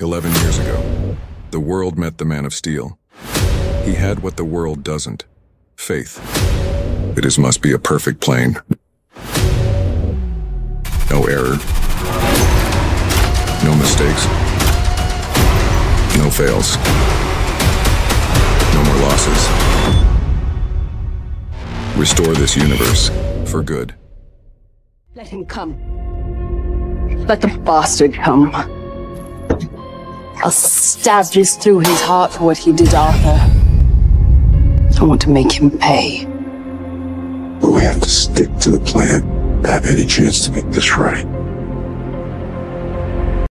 Eleven years ago, the world met the Man of Steel. He had what the world doesn't faith. It is must be a perfect plane. No error. No mistakes. No fails. No more losses. Restore this universe for good. Let him come. Let the bastard come. I'll stab this through his heart for what he did, Arthur. I want to make him pay. But we have to stick to the plan to have any chance to make this right.